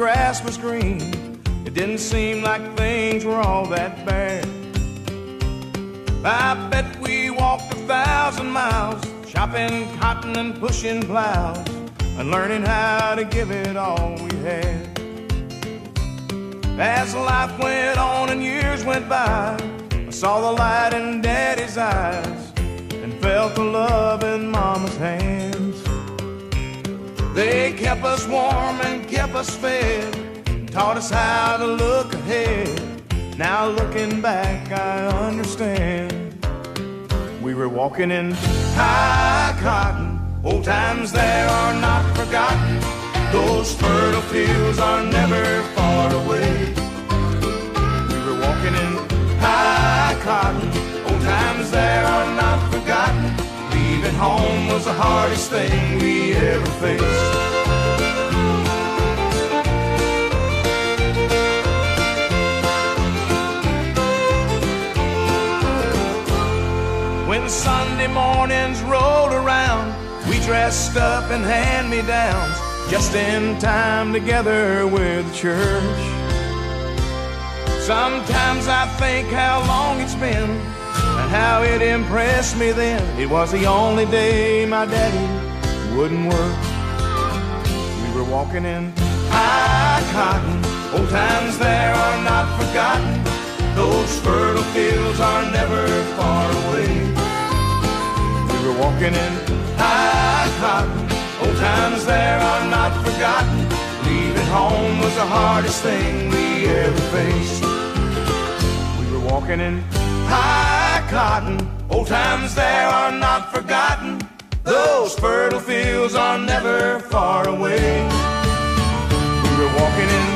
grass was green. It didn't seem like things were all that bad. I bet we walked a thousand miles, chopping cotton and pushing plows, and learning how to give it all we had. As life went on and years went by, I saw the light in Daddy's eyes and felt the love in Mama's hands. They kept us warm and kept us fed, taught us how to look ahead. Now looking back, I understand. We were walking in high cotton, old times there are not forgotten. Those fertile fields are never far away. Home was the hardest thing we ever faced. When Sunday mornings rolled around, we dressed up in hand-me-downs, just in time together with the church. Sometimes I think how long it's been how it impressed me then. It was the only day my daddy wouldn't work. We were walking in high cotton, old times there are not forgotten. Those fertile fields are never far away. We were walking in high cotton, old times there are not forgotten. Leaving home was the hardest thing we ever faced. We were walking in high cotton, old times there are not forgotten. Those fertile fields are never far away. We were walking in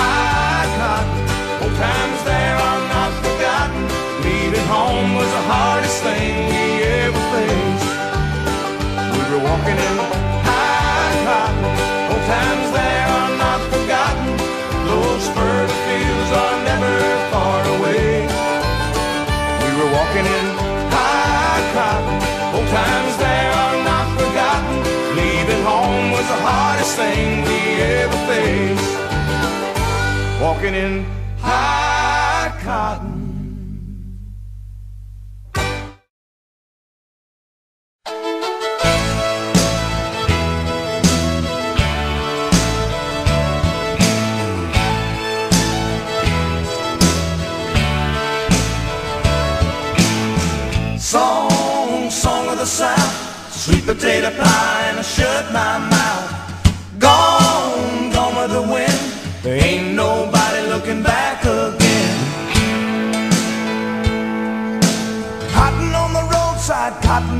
high cotton, old times there are not forgotten. Leaving home was the hardest thing we ever faced. We were walking in Walking in high cotton. Song, song of the South, sweet potato pie, and I shut my mouth.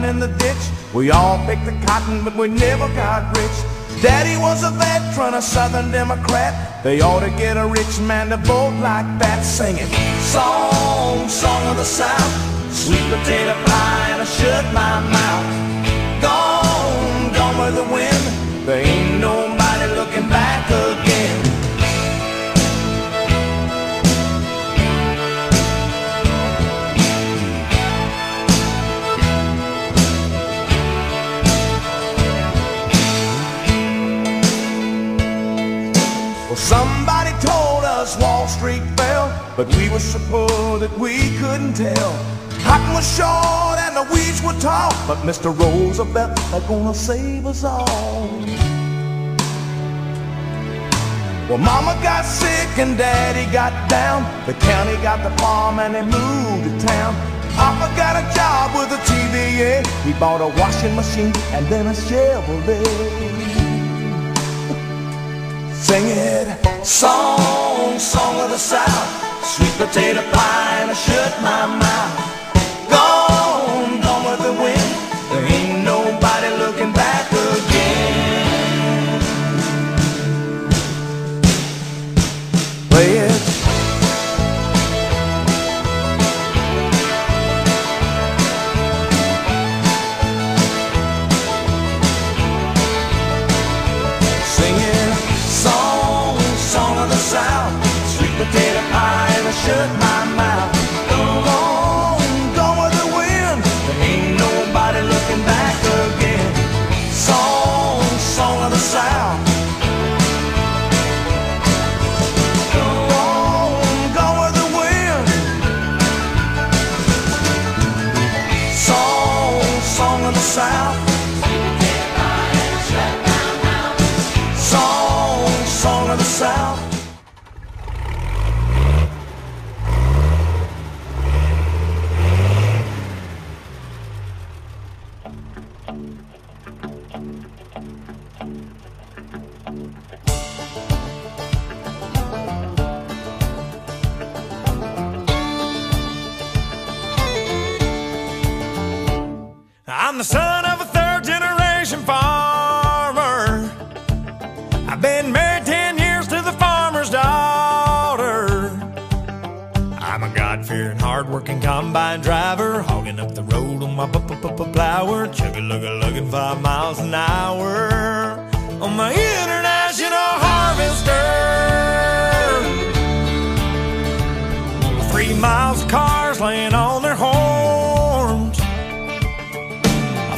In the ditch. We all picked the cotton, but we never got rich. Daddy was a veteran, a Southern Democrat. They ought to get a rich man to vote like that, singing song, song of the South. Sweet potato pie, and I shut my mouth. Gone, gone with the wind. There ain't nobody looking back again. Well, somebody told us Wall Street fell, but we were so poor that we couldn't tell. Cotton was short and the weeds were tall, but Mr. Roosevelt was gonna save us all. Well, Mama got sick and Daddy got down. The county got the farm and they moved to town. Papa got a job with a TVA. He bought a washing machine and then a Chevrolet. Sing it, song, song of the South, sweet potato pie, and I shut my mouth. South. Fearing, hard working combine driver, hogging up the road on my plower, chugga lugga lugging five miles an hour on my international harvester. Three miles of cars laying on their horns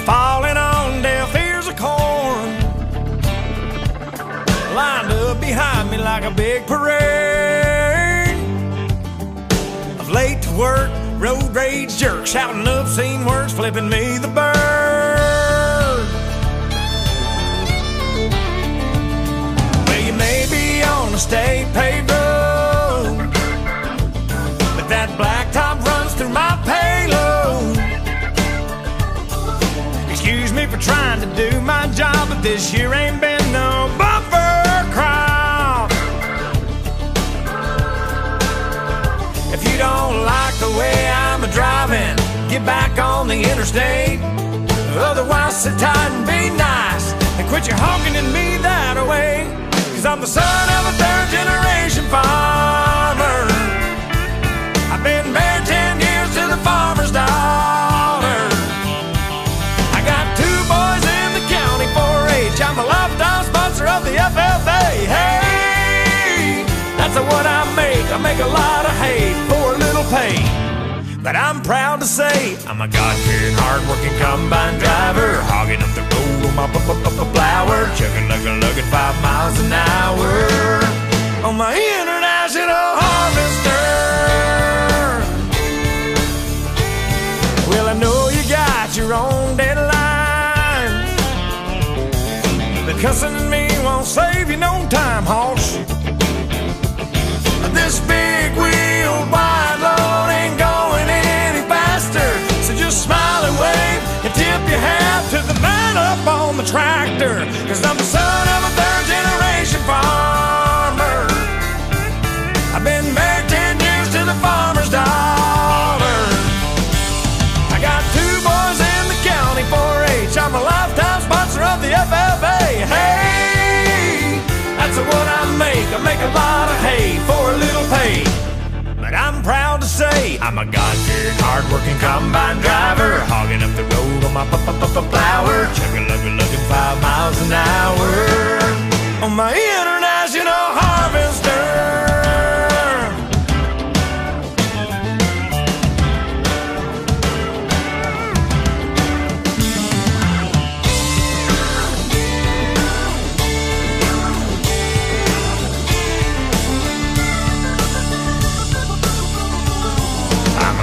falling on deaf ears of corn. Lined up behind me like a big parade road rage jerks, shouting obscene words, flipping me the bird. Well, you may be on a state paved road, but that blacktop runs through my payload. Excuse me for trying to do my job, but this year ain't been no bumper back on the interstate. Otherwise, sit tight and be nice and quit your honking at me that way. Cause I'm the son of a third generation farmer. I've been married 10 years to the farmer's daughter. I got two boys in the county 4-H. I'm a lifetime sponsor of the FFA. Hey, that's what I make. I make a lot But I'm proud to say I'm a God-fearing, hard-working combine driver, hogging up the road on my flower, chugging, lugging, lugging five miles an hour on my international harvester. Well, I know you got your own deadlines. But cussing me won't save you no time, hoss. This big wheel tractor. Cause I'm the son of a third generation farmer. I've been married 10 years to the farmer's daughter. I got two boys in the county 4-H. I'm a lifetime sponsor of the FFA. Hey, that's what I make. I make a lot of hay for a little pay. But I'm proud to say. I'm a God-fearing, hard-working combine driver, hogging up the road on my flower, chugging, lugging, lugging five miles an hour. On my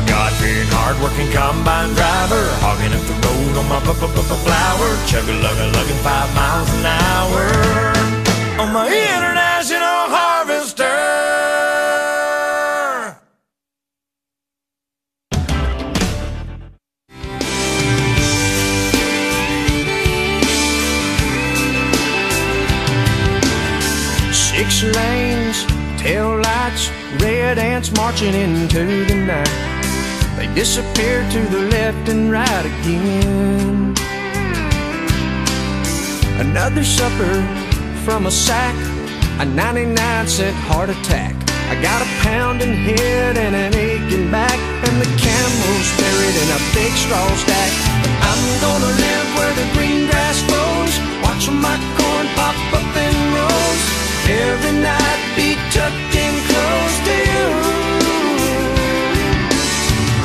God-fearing, hard-working combine driver, hogging up the road on my flower, chugging, lugging, lugging five miles an hour on my international harvester. Six lanes, tail lights, red ants marching into the night. Disappear to the left and right again. Another supper from a sack, a 99 cent heart attack. I got a pounding head and an aching back, and the camel's buried in a big straw stack. I'm gonna live where the green grass grows, watch my corn pop up in rows. Every night be tucked in close to you.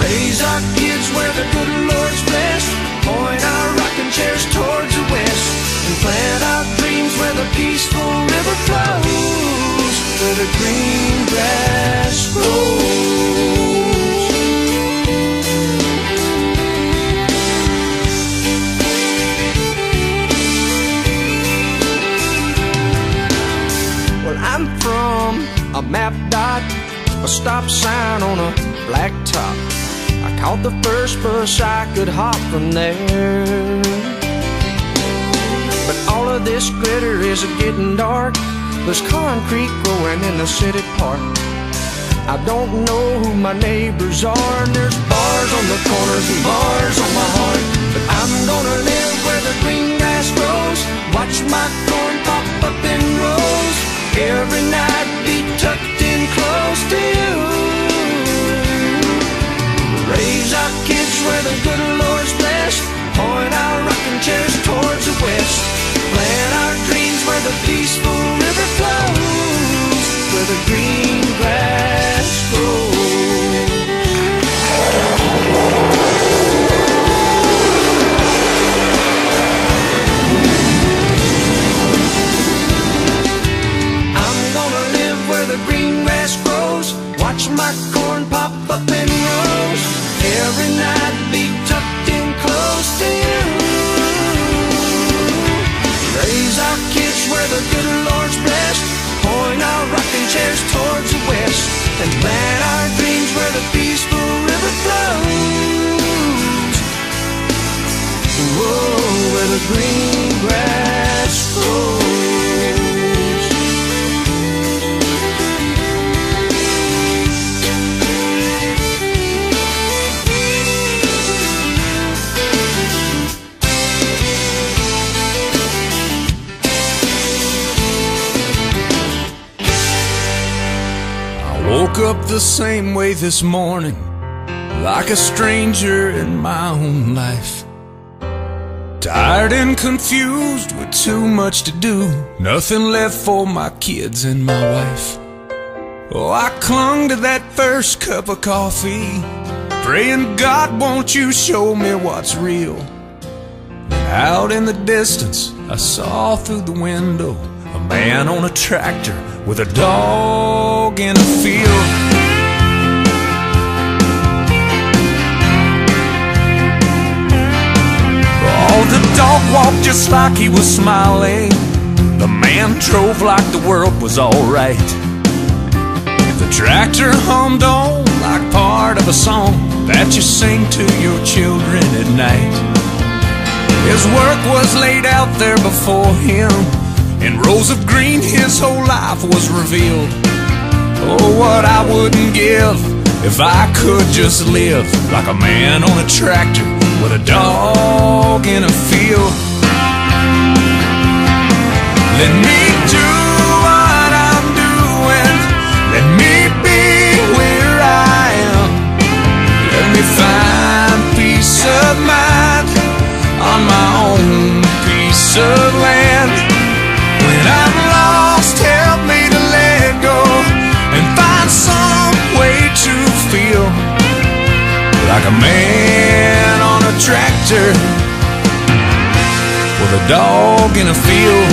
Raise our kids where the good Lord's blessed. Point our rocking chairs towards the west. And plant our dreams where the peaceful river flows. Where the green grass grows. Well, I'm from a map dot, a stop sign on a blacktop caught the first bus I could hop from there. But all of this glitter is getting dark. There's concrete growing in the city park. I don't know who my neighbors are. And there's bars on the corners and bars on my heart. But I'm gonna live where the green grass grows. Watch my corn pop up in rows. Every night be tucked in close to you. Raise our kids where the woke up the same way this morning, like a stranger in my own life. Tired and confused with too much to do, nothing left for my kids and my wife. Oh, I clung to that first cup of coffee, praying, God, won't you show me what's real? Out in the distance, I saw through the window a man on a tractor with a dog in a field. Oh, the dog walked just like he was smiling. The man drove like the world was alright. The tractor hummed on like part of a song that you sing to your children at night. His work was laid out there before him. In rows of green, his whole life was revealed. Oh, what I wouldn't give if I could just live like a man on a tractor with a dog in a field. Let me do what I'm doing. Let me be where I am. Let me find peace of mind on my own a man on a tractor with a dog in a field.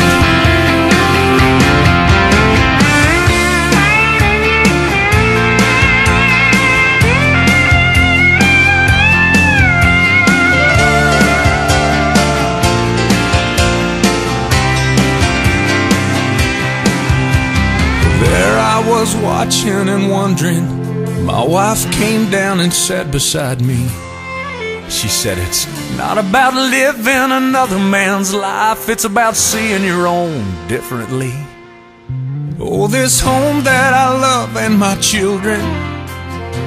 There I was watching and wondering. My wife came down and sat beside me. She said, It's not about living another man's life, it's about seeing your own differently. Oh, this home that I love and my children.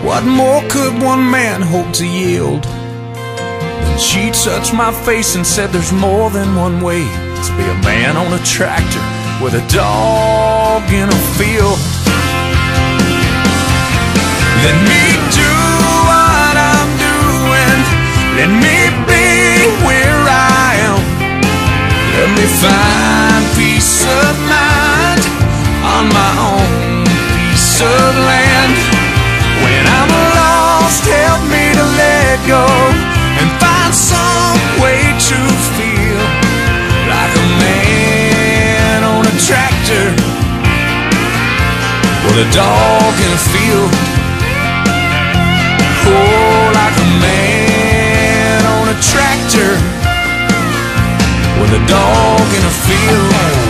What more could one man hope to yield? Then she touched my face and said, There's more than one way to be a man on a tractor with a dog in a field. Let me do what I'm doing. Let me be where I am. Let me find peace of mind on my own piece of land. When I'm lost, help me to let go and find some way to feel like a man on a tractor with a dog in a field. With a dog in a field.